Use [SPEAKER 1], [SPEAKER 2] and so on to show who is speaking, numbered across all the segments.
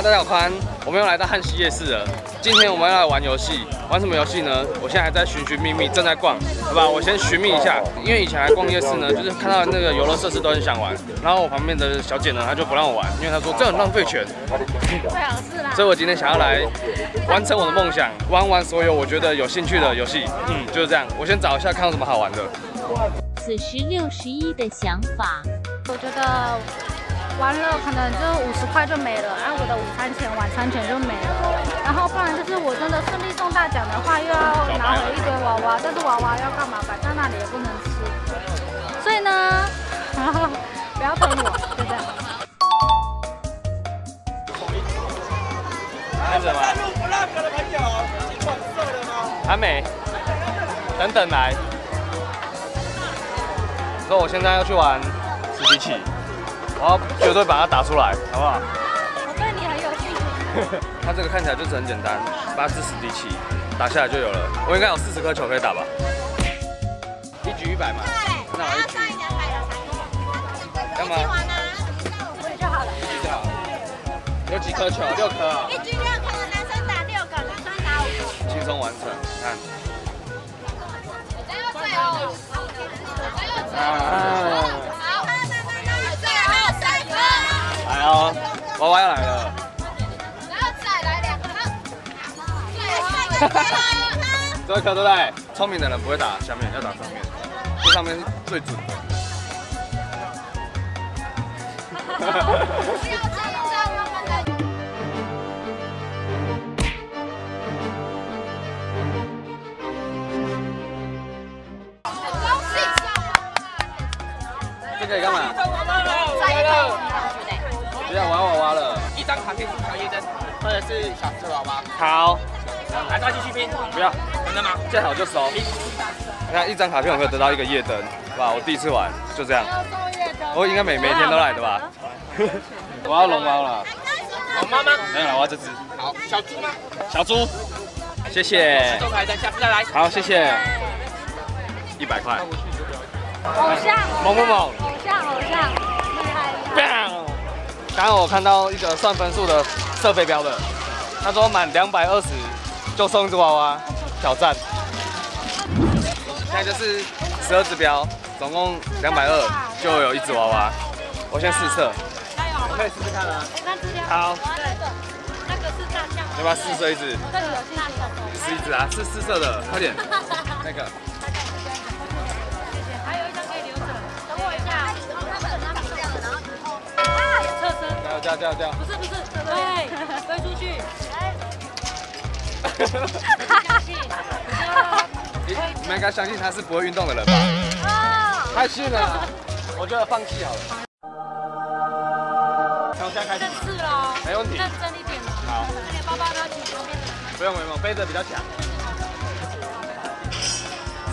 [SPEAKER 1] 大家好，宽，我们又来到汉西夜市了。今天我们要来玩游戏，玩什么游戏呢？我现在还在寻寻觅觅，正在逛，好吧？我先寻觅一下，因为以前来逛夜市呢，就是看到那个游乐设施都很想玩，然后我旁边的小姐呢，她就不让我玩，因为她说这很浪费钱。
[SPEAKER 2] 最好是啦。
[SPEAKER 1] 所以我今天想要来完成我的梦想，玩完所有我觉得有兴趣的游戏。嗯，就是这样。我先找一下看有什么好玩的。
[SPEAKER 3] 此时六十一的想法，
[SPEAKER 2] 我觉得完了可能就五十块就没了，然后我的午餐钱、晚餐钱就没了，然后不然就是我真的顺利中大奖的话，又要拿回一堆娃娃，但是娃娃要干嘛？摆在那里也不能吃，所以呢，不要喷我，就这样。
[SPEAKER 1] 开始吗？还没，等等来。说我现在要去玩史迪奇，我要绝对把它打出来，好不好？
[SPEAKER 2] 我对你很有兴趣。
[SPEAKER 1] 它这个看起来就是很简单，八支史迪奇打下来就有了。我应该有四十颗球可以打吧？一局一百嘛？那我一局。干嘛？
[SPEAKER 2] 我就好了。
[SPEAKER 1] 就好。有几颗球？六颗。
[SPEAKER 2] 啊一局六颗，男生打六个，女生打五个。
[SPEAKER 1] 轻松完成，看。
[SPEAKER 2] 啊！好，最
[SPEAKER 1] 最后一颗对不对？聪明的人不会打下面，要打上面，这上面是最准的。这可以干嘛？不要玩娃娃了。
[SPEAKER 4] 一张卡片是小夜灯，或者是小车娃娃。
[SPEAKER 1] 好，
[SPEAKER 4] 来再继续拼。
[SPEAKER 1] 不要，
[SPEAKER 4] 真的吗？
[SPEAKER 1] 见好就收。你看一张卡片，我可以得到一个夜灯，哇！我第一次玩，就这样。我应该每每天都来的吧？我要龙猫了。
[SPEAKER 4] 龙猫吗？
[SPEAKER 1] 没有了，我要这只。
[SPEAKER 4] 好，小猪吗？
[SPEAKER 1] 小猪，谢谢。
[SPEAKER 4] 中台灯，下次再来。
[SPEAKER 1] 好，谢谢。一百块。
[SPEAKER 2] 偶像，
[SPEAKER 1] 猛不猛？
[SPEAKER 2] 偶像，偶像，厉害厉害。
[SPEAKER 1] 刚刚我看到一个算分数的射飞镖的，他说满两百二十就送一只娃娃挑战。现在就是十二指标，总共两百二就有一只娃娃。我先试射，我可以试试看啊。好，
[SPEAKER 2] 那个是大象。
[SPEAKER 1] 要不要试射一只？
[SPEAKER 2] 这里有大象。
[SPEAKER 1] 试一只啊，是试射的，快点。那个。
[SPEAKER 2] 还有一张可以留着，等我一下。侧身。
[SPEAKER 1] 掉掉掉掉。
[SPEAKER 2] 不是不是，对，飞出去。
[SPEAKER 1] 你们应该相信他是不会运动的人吧？太逊了，我觉得放弃好了。从现在开始。
[SPEAKER 2] 正式喽。
[SPEAKER 1] 没问题。
[SPEAKER 2] 认真一点。
[SPEAKER 1] 好。
[SPEAKER 2] 那你包包拿起桌面。
[SPEAKER 1] 不用不用，背着比较强。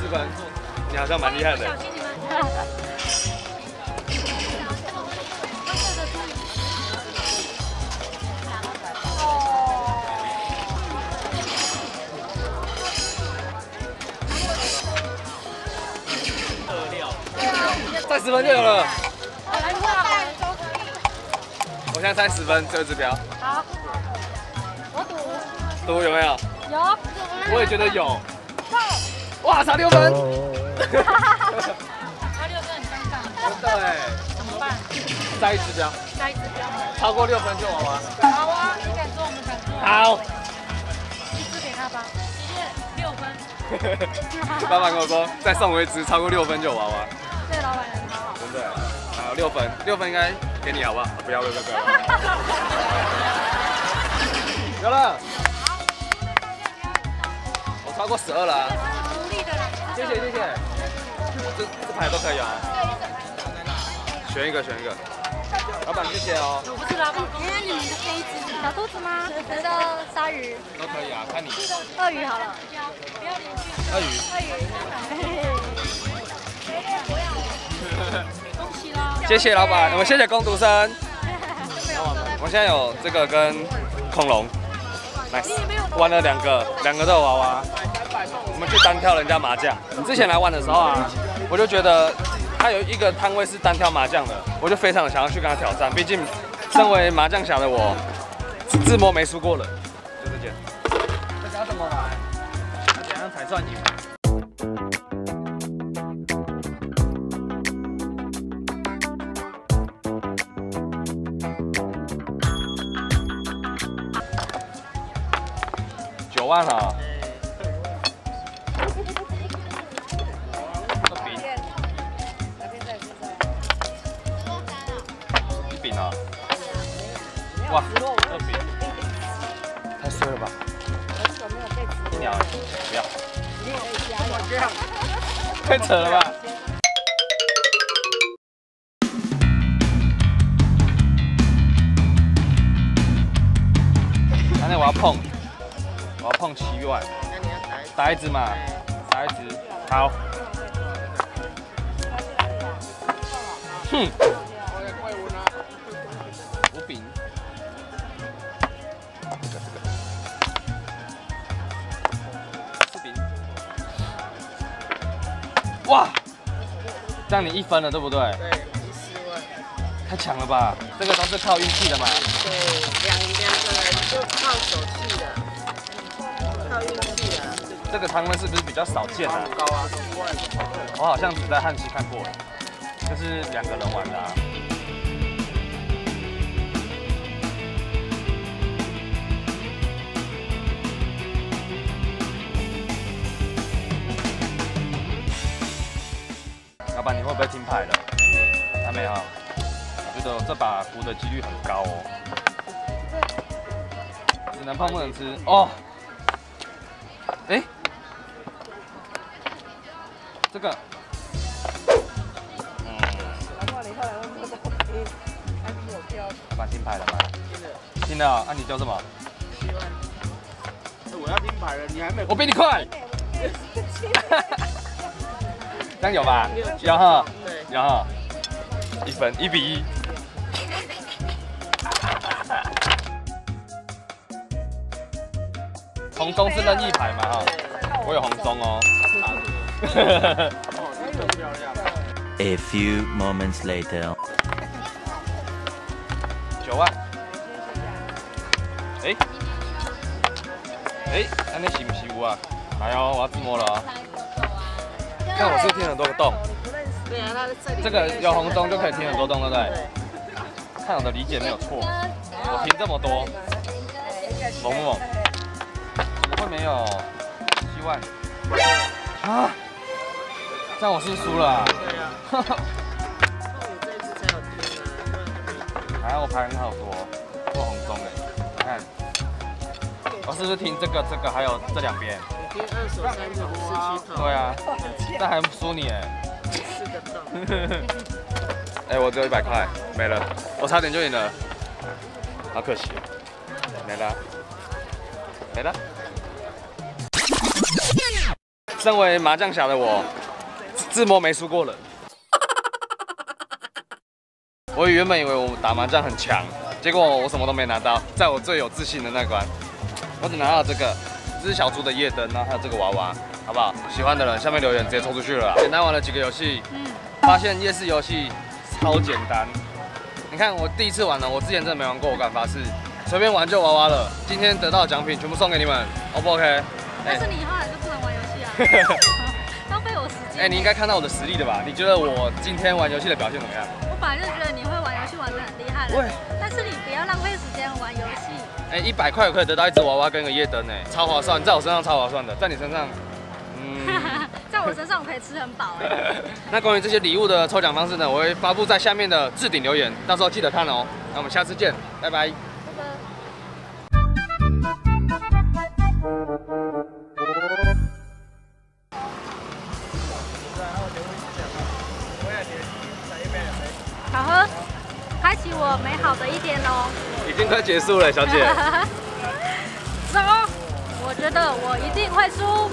[SPEAKER 1] 四分，你好像蛮厉害的。
[SPEAKER 2] 小心你们。
[SPEAKER 1] 再十分就有了。我现在猜十分，这个指标。
[SPEAKER 2] 好，我赌。
[SPEAKER 1] 赌有没有？
[SPEAKER 2] 有。
[SPEAKER 1] 我也觉得有。哇，差六分。
[SPEAKER 2] 差六分很尴尬。
[SPEAKER 1] 真的哎。
[SPEAKER 2] 怎么办？
[SPEAKER 1] 再一指标。
[SPEAKER 2] 再一指标。
[SPEAKER 1] 超过六分就娃娃。
[SPEAKER 2] 好啊，你敢做我们敢做。
[SPEAKER 1] 好。
[SPEAKER 2] 一支给他吧。谢谢。六分。
[SPEAKER 1] 老板跟我说，再送我一支，超过六分就有娃娃。
[SPEAKER 2] 对，老板人好好。
[SPEAKER 1] 真的。好，六分，六分应该给你好不好？不要，不要，不要。有了。我超过十二了。谢谢谢谢。这这牌都可以啊。选一个选一个。老板谢谢哦。
[SPEAKER 2] 我不是老板。原来你们的这一只小兔子吗？还是鲨鱼？
[SPEAKER 1] 都可以啊，看你。
[SPEAKER 2] 鳄鱼好了。
[SPEAKER 1] 鳄鱼。
[SPEAKER 2] 鳄鱼。恭喜啦！
[SPEAKER 1] 谢谢老板，我们谢谢工读生。我现在有这个跟恐龙，nice，玩了两个，两个都有娃娃。我们去单挑人家麻将。你之前来玩的时候啊，我就觉得他有一个摊位是单挑麻将的，我就非常想要去跟他挑战。毕竟身为麻将侠的我，自摸没输过人，就这件。这个要怎么玩？那怎样才算赢？九万啊！这饼，一饼啊！哇，这饼太碎了吧！一鸟不要，太扯了吧！刚才我要碰，我要碰七万，打一只嘛，打一只，好。哼，五饼，这个这个，四饼，哇，这样你一分了，对不对？
[SPEAKER 5] 对，一十万，
[SPEAKER 1] 太强了吧！这个都是靠运气的嘛。
[SPEAKER 5] 对，两两个人就靠手气的，靠运气的。
[SPEAKER 1] 这个汤呢是不是比较少见啊？
[SPEAKER 5] 高啊，
[SPEAKER 1] 我好像只在汉西看过，就是两个人玩的、啊。老板，你会不会听牌了？还没啊？我觉得这把胡的几率很高哦。只能碰不能吃哦。这个，嗯，老板听牌了吗？听了，啊，你叫什么？
[SPEAKER 5] 我要听牌了，你还没
[SPEAKER 1] 我比你快。这样有吧？有哈，
[SPEAKER 5] 对，
[SPEAKER 1] 有哈，一分一比一。红中是任意牌嘛哈，我有红中哦。
[SPEAKER 6] A few moments later.
[SPEAKER 1] 九万。哎、哎，安尼是不是有啊？来哦，我要自摸了哦。看我是听很多个洞，
[SPEAKER 5] 对啊，他这
[SPEAKER 1] 个有红中就可以听很多洞，对不对？看我的理解没有错，我听这么多，猛不猛？怎么会没有？七万啊？这样我是输了、啊？
[SPEAKER 5] 对啊，那我这一次才有听啊，
[SPEAKER 1] 还好我牌很好多，做红中哎，你看，我是不是听这个、这个还有这两边？
[SPEAKER 5] 你听二手三种四七头，
[SPEAKER 1] 对啊，但还输你哎！
[SPEAKER 5] 四个洞，
[SPEAKER 1] 哎，我只有一百块，没了，我差点就赢了，好可惜，没了，没了。身为麻将侠的我，自摸没输过人。我原本以为我打麻将很强，结果我什么都没拿到，在我最有自信的那关，我只拿到这个，这是小猪的夜灯，然后还有这个娃娃，好不好？喜欢的人下面留言直接抽出去了。简单玩了几个游戏，发现夜市游戏超简单。你看我第一次玩了，我之前真的没玩过，我敢发誓，随便玩就娃娃了。今天得到的奖品全部送给你们，O 不 OK？
[SPEAKER 2] 但是你以后还是不能玩游戏啊。
[SPEAKER 1] 哎、你应该看到我的实力的吧？你觉得我今天玩游戏的表现怎么样？
[SPEAKER 2] 我本来就觉得你会玩游戏玩得很厉害了
[SPEAKER 1] 喂，
[SPEAKER 2] 但是你不要浪费时间玩游戏。
[SPEAKER 1] 哎、一百块可以得到一只娃娃跟一个夜灯，哎，超划算，在我身上超划算的，在你身上，嗯。
[SPEAKER 2] 在我身上我可以吃很饱哎。
[SPEAKER 1] 那关于这些礼物的抽奖方式呢，我会发布在下面的置顶留言，到时候记得看哦。那我们下次见，拜拜。快结束了，小姐。
[SPEAKER 2] 走，我觉得我一定会输。